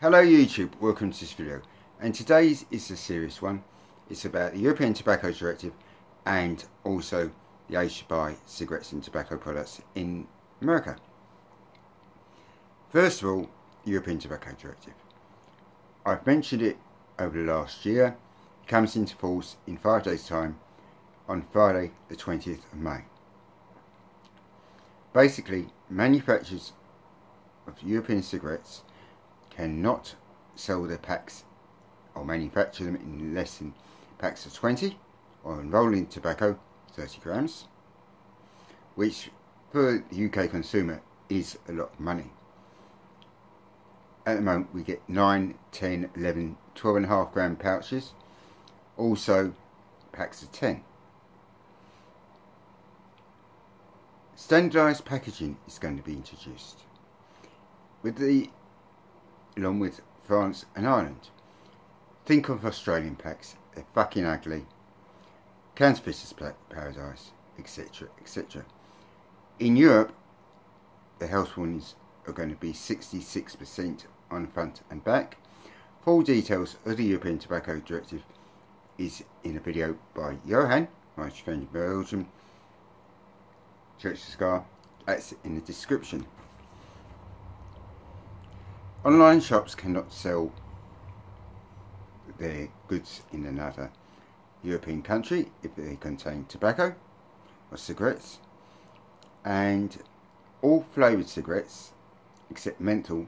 Hello YouTube, welcome to this video and today's is a serious one. It's about the European Tobacco Directive and also the age to buy cigarettes and tobacco products in America. First of all, European Tobacco Directive. I've mentioned it over the last year. It comes into force in five days time on Friday the 20th of May. Basically, manufacturers of European cigarettes cannot sell their packs or manufacture them in less than packs of 20 or in rolling tobacco 30 grams which for the UK consumer is a lot of money. At the moment we get 9, 10, 11, 12 and a half gram pouches also packs of 10. Standardised packaging is going to be introduced. With the along with France and Ireland. Think of Australian packs, they're fucking ugly. Counterfeiters paradise, etc. etc. In Europe, the health warnings are going to be 66% on front and back. Full details of the European Tobacco Directive is in a video by Johan, my friend in Belgium, Church Cigar. That's in the description. Online shops cannot sell their goods in another European country if they contain tobacco or cigarettes and all flavoured cigarettes except menthol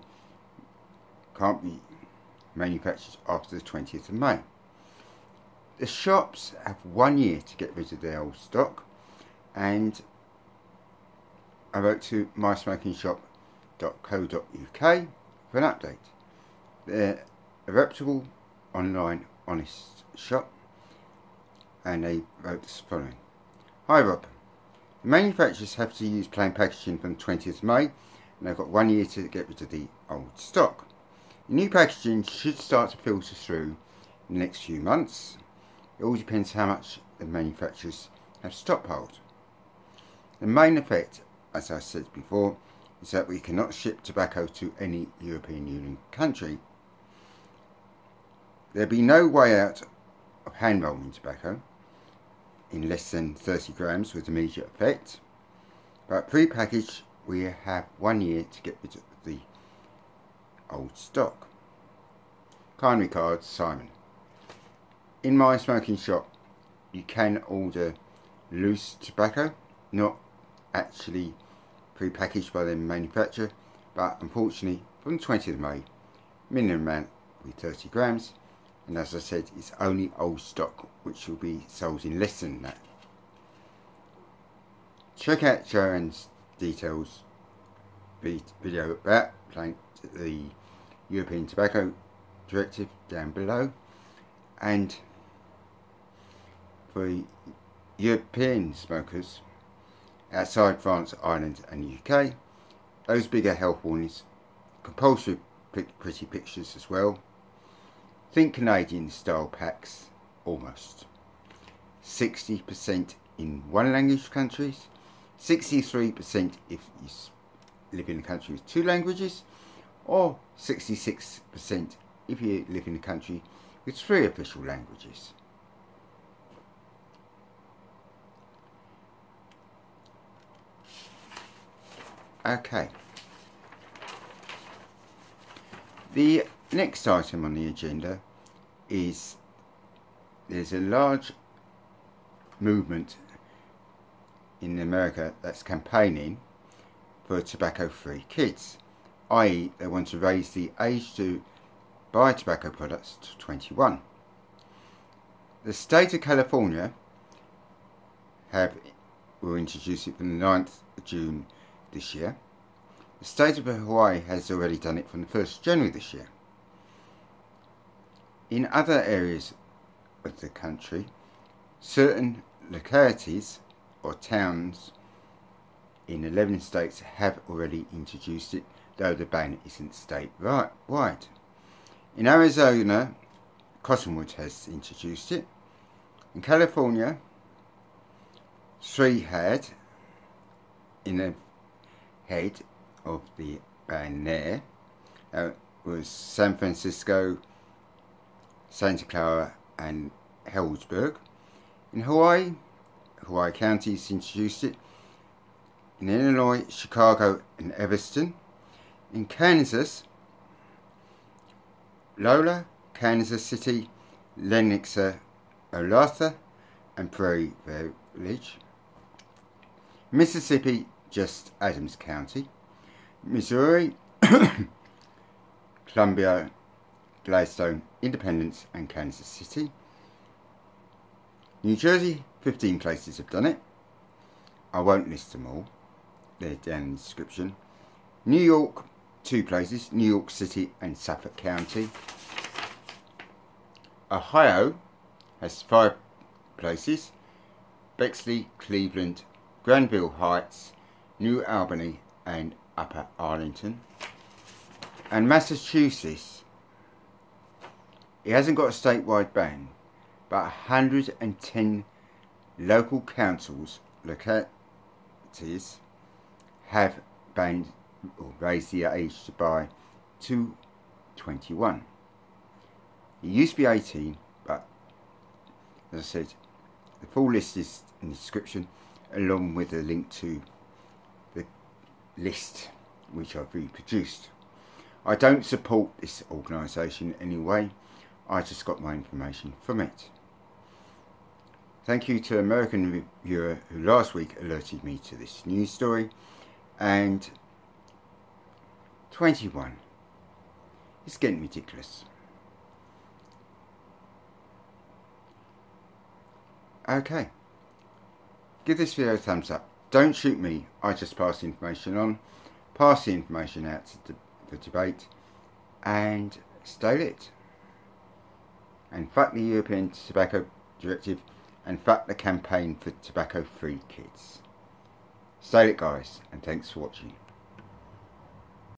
can't be manufactured after the 20th of May. The shops have one year to get rid of their old stock and I wrote to mysmokingshop.co.uk for an update. They're a reputable online honest shop and they wrote this following. Hi Rob, the manufacturers have to use plain packaging from 20th May and they've got one year to get rid of the old stock. The new packaging should start to filter through in the next few months. It all depends how much the manufacturers have stockpiled. The main effect, as I said before, is that we cannot ship tobacco to any European Union country. There'd be no way out of hand rolling tobacco in less than 30 grams with immediate effect, but pre-packaged we have one year to get rid of the old stock. Kind regards, Simon. In my smoking shop, you can order loose tobacco, not actually pre-packaged by the manufacturer but unfortunately from the 20th of May minimum amount will be 30 grams and as I said it's only old stock which will be sold in less than that. Check out Johan's details video about the European Tobacco Directive down below and for European smokers outside France, Ireland and UK. Those bigger health warnings, compulsory pretty pictures as well. Think Canadian style packs, almost. 60% in one language countries, 63% if you live in a country with two languages, or 66% if you live in a country with three official languages. Okay. The next item on the agenda is there's a large movement in America that's campaigning for tobacco-free kids, i.e. they want to raise the age to buy tobacco products to 21. The state of California have will introduce it from the 9th of June this year. The state of Hawaii has already done it from the 1st of January this year. In other areas of the country, certain localities or towns in 11 states have already introduced it, though the ban isn't state-wide. In Arizona, Cottonwood has introduced it. In California, three had. In a head of the band there. Uh, was San Francisco, Santa Clara and Healdsburg. In Hawaii, Hawaii counties introduced it. In Illinois, Chicago and Evanston. In Kansas, Lola, Kansas City, Lenexa, Olathe and Prairie Village. Mississippi, just Adams County. Missouri, Columbia, Gladstone, Independence and Kansas City. New Jersey, 15 places have done it. I won't list them all. They're down in the description. New York, two places, New York City and Suffolk County. Ohio has five places, Bexley, Cleveland, Granville Heights, New Albany and Upper Arlington. And Massachusetts, it hasn't got a statewide ban, but 110 local councils, localities, have banned or raised the age to buy to 21. It used to be 18, but as I said, the full list is in the description along with a link to list which I've reproduced. I don't support this organisation anyway, I just got my information from it. Thank you to American reviewer who last week alerted me to this news story and 21. It's getting ridiculous. Okay. Give this video a thumbs up. Don't shoot me, I just pass the information on. Pass the information out to the debate and stay lit. And fuck the European Tobacco Directive and fuck the campaign for tobacco free kids. Stay lit guys and thanks for watching.